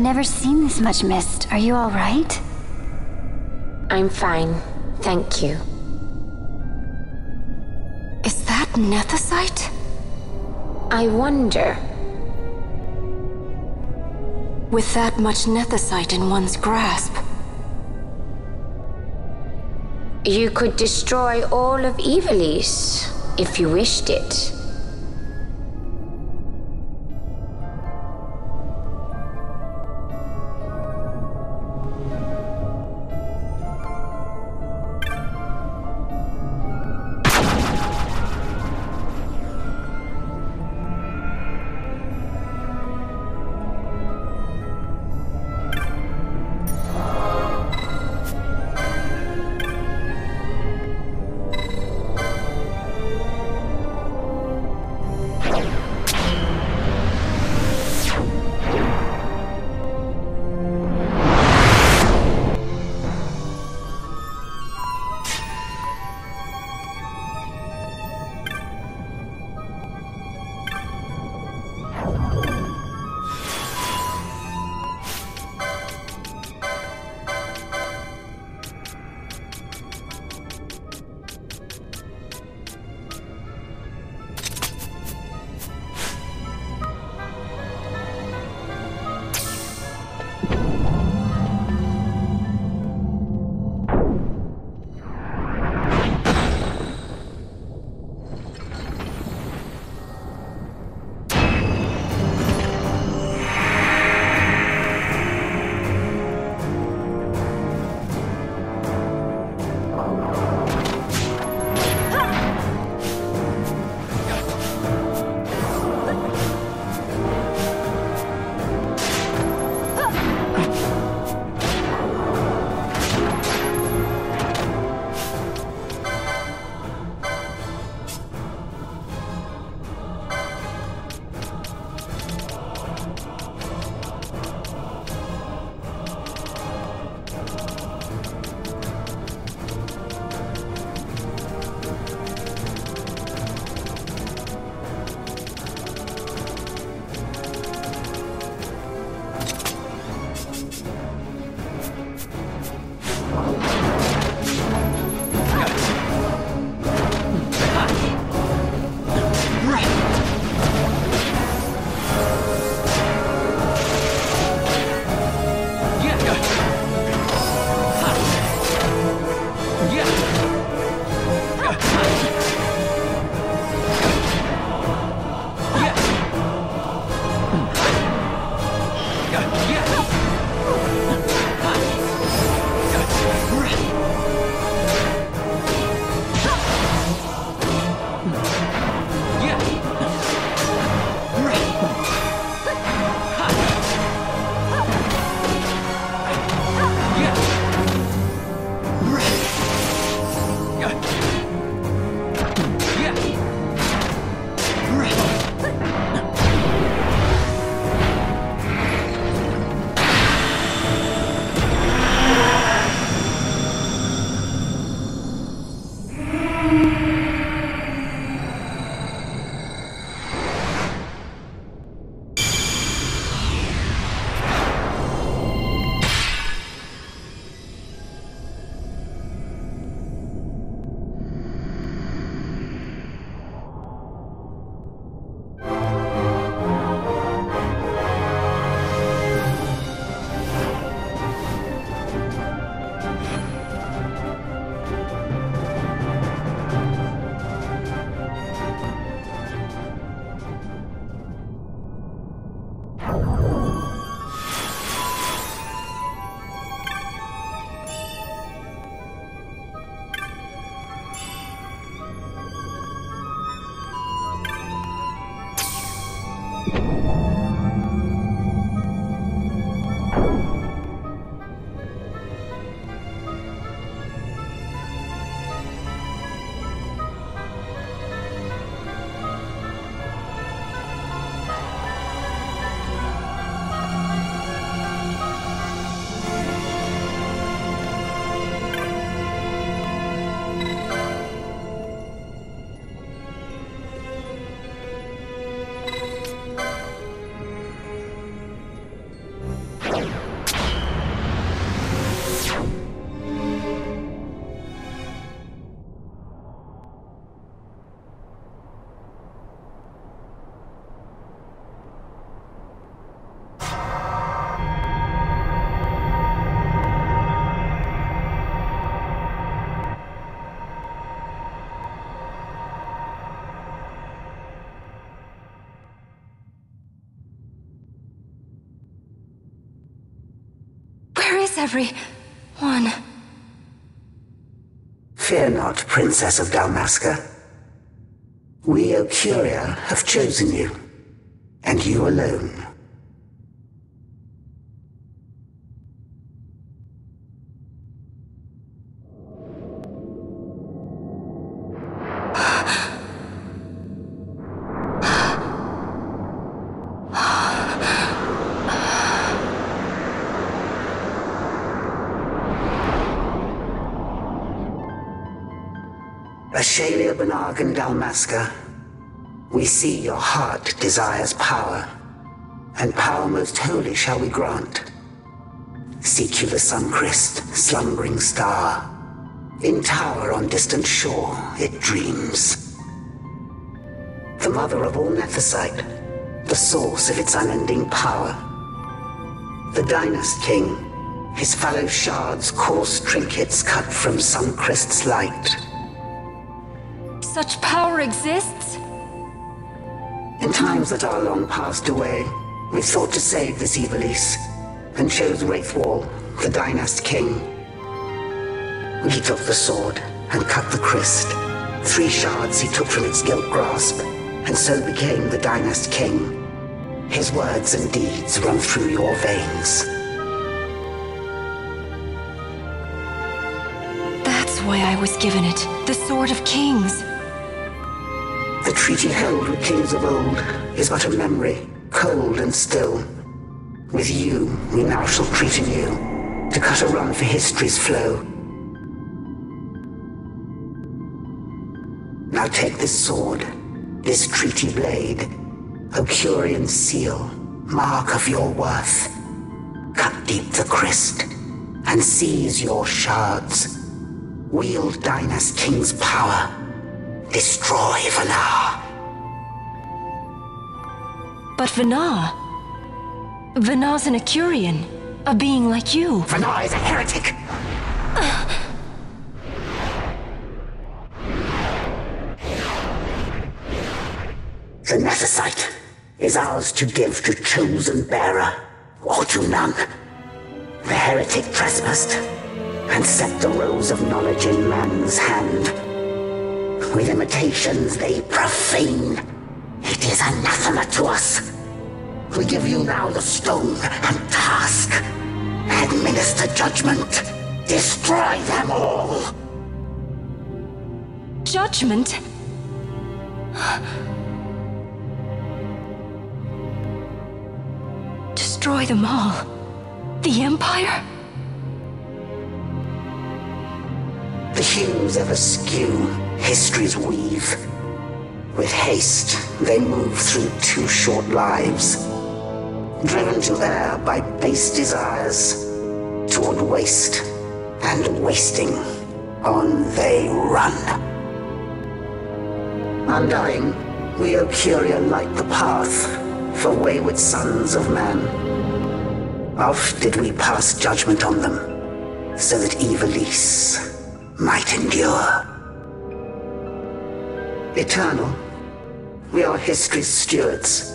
never seen this much mist. Are you alright? I'm fine, thank you. Is that nethicite? I wonder. With that much nethicite in one's grasp. You could destroy all of Ivalice if you wished it. Every... one? Fear not, Princess of Dalmasca. We, Occuria, have chosen you, and you alone. Banag we see your heart desires power, and power most holy shall we grant. Seek you the Sun-Cryst, slumbering star. In tower on distant shore, it dreams. The mother of all Nethicite, the source of its unending power. The Dynast King, his fallow shards coarse trinkets cut from Sun-Cryst's light. Such power exists? In times that are long passed away, we sought to save this Ivalice, and chose Raithwall, the Dynast King. He took the sword and cut the Cryst. Three shards he took from its gilt grasp, and so became the Dynast King. His words and deeds run through your veins. Why I was given it. The Sword of Kings. The treaty held with kings of old is but a memory, cold and still. With you, we now shall treat anew, to cut a run for history's flow. Now take this sword, this treaty blade, Occurian seal, mark of your worth. Cut deep the crest, and seize your shards. Wield Dynast King's power. Destroy Venat. But Venat... Venat's an Occurian. A being like you. Venat is a heretic. The Nethicite is ours to give to chosen bearer, or to none. The heretic trespassed, and set the rose of knowledge in man's hand. With imitations they profane. It is anathema to us. We give you now the stone and task. Administer judgment. Destroy them all. Judgment? Destroy them all? The Empire? The Humes ever skew history's weave. With haste, they move through two short lives. Driven to err by base desires, toward waste, and wasting, on they run. Undying, we Occuria light the path for wayward sons of man. Oft did we pass judgment on them, so that Ivalice might endure. Eternal, we are history's stewards,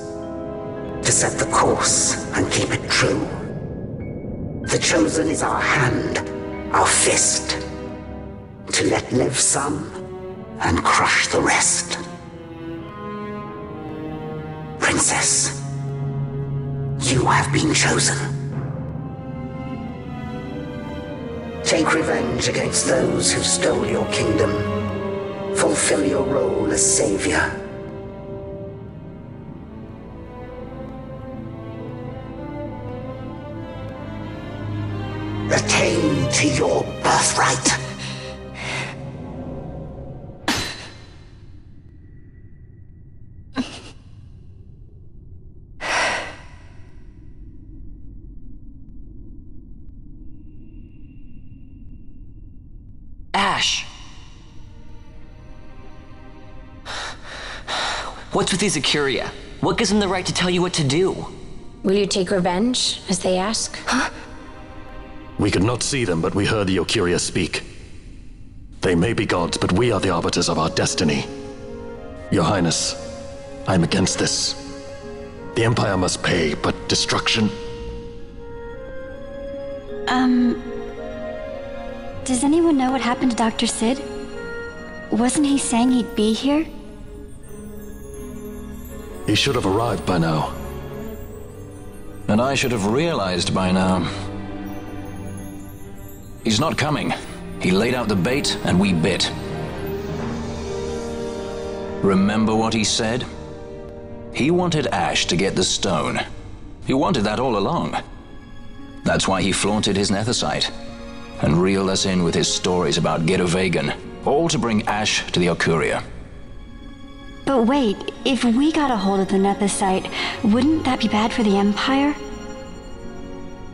to set the course and keep it true. The chosen is our hand, our fist, to let live some and crush the rest. Princess, you have been chosen. Take revenge against those who stole your kingdom. Fulfill your role as savior. Attain to your birthright. What's with these Occuria? What gives them the right to tell you what to do? Will you take revenge, as they ask? Huh? We could not see them, but we heard the Occuria speak. They may be gods, but we are the arbiters of our destiny. Your Highness, I'm against this. The Empire must pay, but destruction? Um. Does anyone know what happened to Dr. Cid? Wasn't he saying he'd be here? He should have arrived by now. And I should have realized by now. He's not coming. He laid out the bait, and we bit. Remember what he said? He wanted Ash to get the stone. He wanted that all along. That's why he flaunted his nethicite and reeled us in with his stories about Giruvegan, all to bring Ash to the Occuria. But wait, if we got a hold of the Nethicite, wouldn't that be bad for the Empire?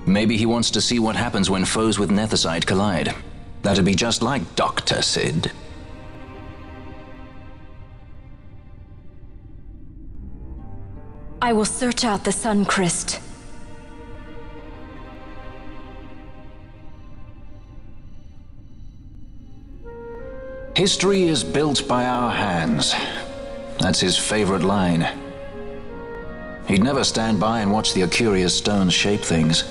Maybe he wants to see what happens when foes with Nethicite collide. That'd be just like Dr. Cid. I will search out the Sun Sun-Cryst. History is built by our hands. That's his favorite line. He'd never stand by and watch the Occuria's stones shape things.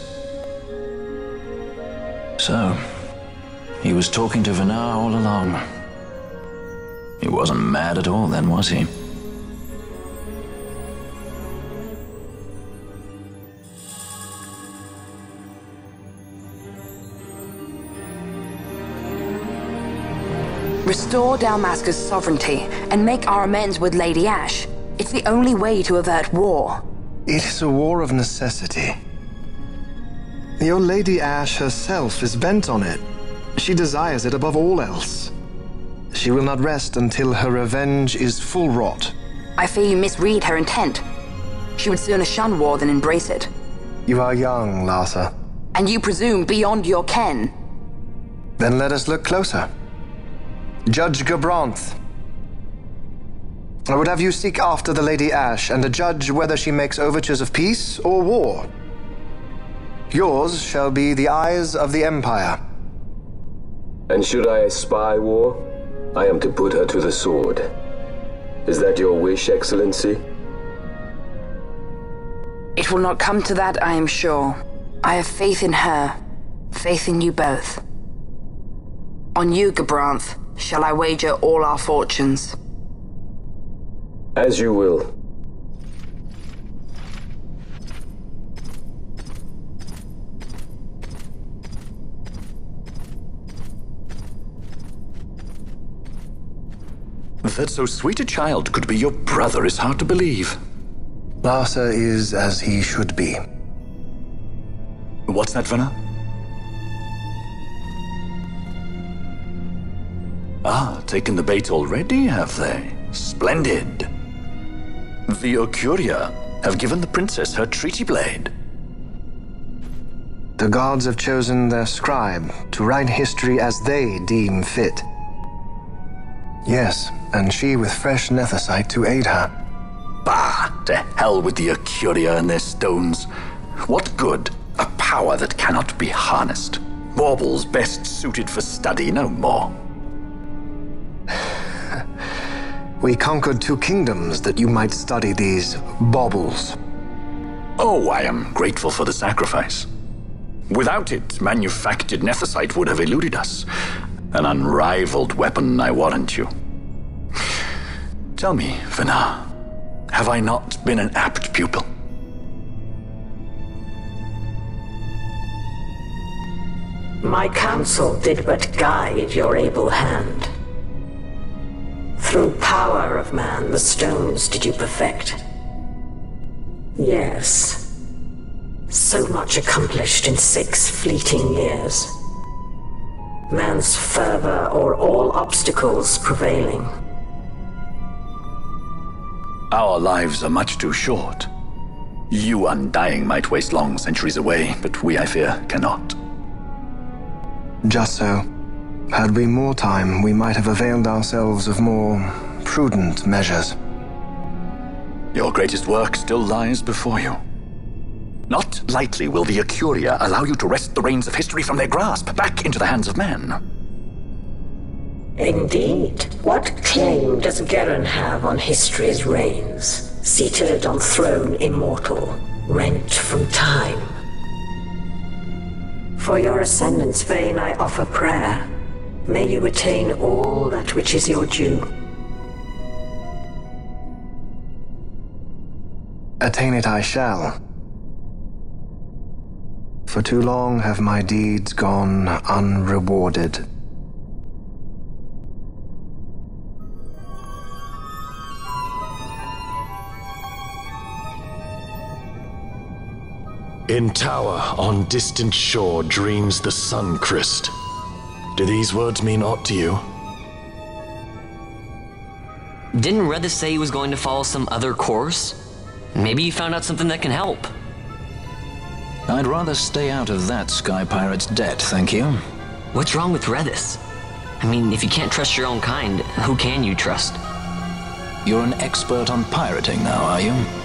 So, he was talking to Venat all along. He wasn't mad at all then, was he? Restore Dalmasca's sovereignty and make our amends with Lady Ash. It's the only way to avert war. It is a war of necessity. Your Lady Ash herself is bent on it. She desires it above all else. She will not rest until her revenge is full wrought. I fear you misread her intent. She would sooner shun war than embrace it. You are young, Larsa. And you presume beyond your ken. Then let us look closer. Judge Gabranth. I would have you seek after the Lady Ash and judge whether she makes overtures of peace or war. Yours shall be the eyes of the Empire. And should I spy war, I am to put her to the sword. Is that your wish, Excellency? It will not come to that, I am sure. I have faith in her, faith in you both. On you, Gabranth, shall I wager all our fortunes. As you will. That so sweet a child could be your brother is hard to believe. Larsa is as he should be. What's that, Venat? Ah, taken the bait already, have they? Splendid. The Occuria have given the princess her treaty blade. The gods have chosen their scribe to write history as they deem fit. Yes, and she with fresh nethicite to aid her. Bah! To hell with the Occuria and their stones. What good? A power that cannot be harnessed. Baubles best suited for study, no more. We conquered two kingdoms that you might study these baubles. Oh, I am grateful for the sacrifice. Without it, manufactured nethicite would have eluded us. An unrivaled weapon, I warrant you. Tell me, Venat, have I not been an apt pupil? My counsel did but guide your able hand. Through power of man, the stones did you perfect. Yes. So much accomplished in six fleeting years. Man's fervor o'er all obstacles prevailing. Our lives are much too short. You undying might waste long centuries away, but we, I fear, cannot. Just so. Had we more time, we might have availed ourselves of more prudent measures. Your greatest work still lies before you. Not lightly will the Occuria allow you to wrest the reins of history from their grasp, back into the hands of men. Indeed. What claim does Gerun have on history's reins, seated on throne immortal, rent from time? For your ascendant's vein I offer prayer. May you attain all that which is your due. Attain it I shall. For too long have my deeds gone unrewarded. In tower on distant shore dreams the Sun-Cryst. Do these words mean aught to you? Didn't Reddas say he was going to follow some other course? Maybe you found out something that can help. I'd rather stay out of that Sky Pirate's debt, thank you. What's wrong with Reddas? I mean, if you can't trust your own kind, who can you trust? You're an expert on pirating now, are you?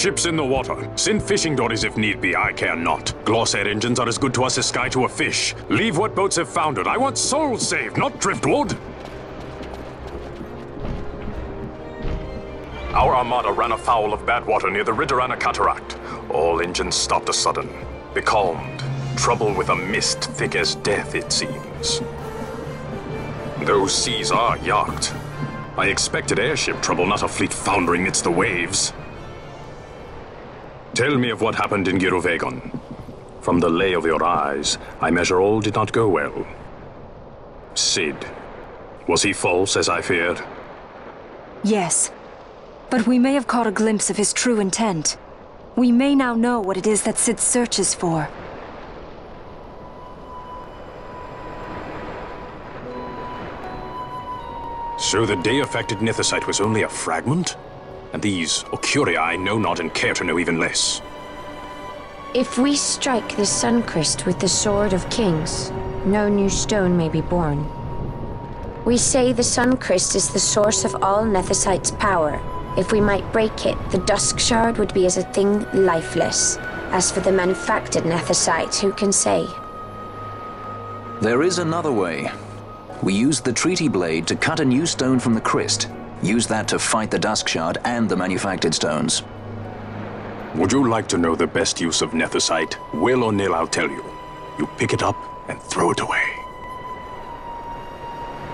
Ships in the water. Send fishing dories if need be, I care not. Glossair engines are as good to us as sky to a fish. Leave what boats have foundered. I want souls saved, not driftwood. Our armada ran afoul of bad water near the Ridorana Cataract. All engines stopped a sudden. Becalmed. Trouble with a mist thick as death, it seems. Those seas are Jagd. I expected airship trouble, not a fleet foundering amidst the waves. Tell me of what happened in Giruvegan. From the lay of your eyes, I measure all did not go well. Cid. Was he false, as I feared? Yes. But we may have caught a glimpse of his true intent. We may now know what it is that Cid searches for. So the deifacted nethicite was only a fragment? And these Occuria I know not and care to know even less. If we strike the Sun-Cryst with the Sword of Kings, no new stone may be born. We say the Sun-Cryst is the source of all Nethicite's power. If we might break it, the Dusk Shard would be as a thing lifeless. As for the manufactured Nethicite, who can say? There is another way. We used the treaty blade to cut a new stone from the Cryst. Use that to fight the Dusk Shard and the manufactured stones. Would you like to know the best use of Nethicite? Will or nil, I'll tell you. You pick it up and throw it away.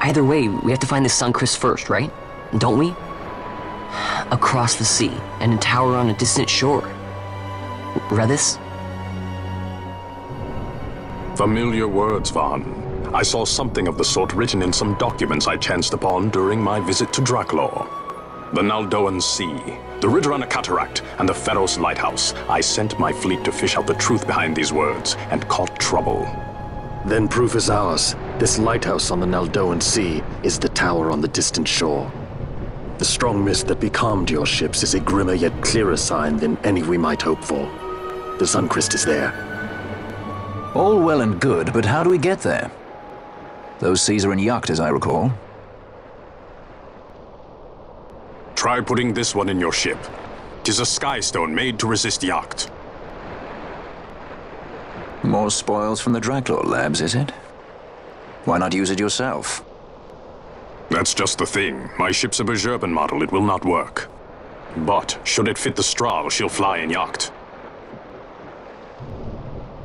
Either way, we have to find the Sun-Cryst first, right? Don't we? Across the sea, and a tower on a distant shore. Reddas? Familiar words, Vaan. I saw something of the sort written in some documents I chanced upon during my visit to Draklor. The Naldoan Sea, the Ridorana Cataract, and the Pharos Lighthouse. I sent my fleet to fish out the truth behind these words, and caught trouble. Then proof is ours. This lighthouse on the Naldoan Sea is the tower on the distant shore. The strong mist that becalmed your ships is a grimmer yet clearer sign than any we might hope for. The Sun-Cryst is there. All well and good, but how do we get there? Those seas are in Jagd, as I recall. Try putting this one in your ship. Tis a skystone made to resist Jagd. More spoils from the Draklor labs, is it? Why not use it yourself? That's just the thing. My ship's a Bhujerban model. It will not work. But, should it fit the Strahl, she'll fly in Jagd.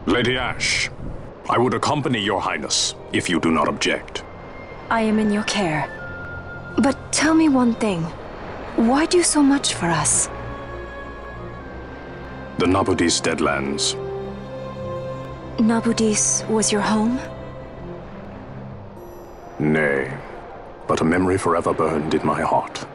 Lady Ash, I would accompany your highness, if you do not object. I am in your care. But tell me one thing. Why do so much for us? The Nabudis Deadlands. Nabudis was your home? Nay, but a memory forever burned in my heart.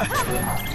うん。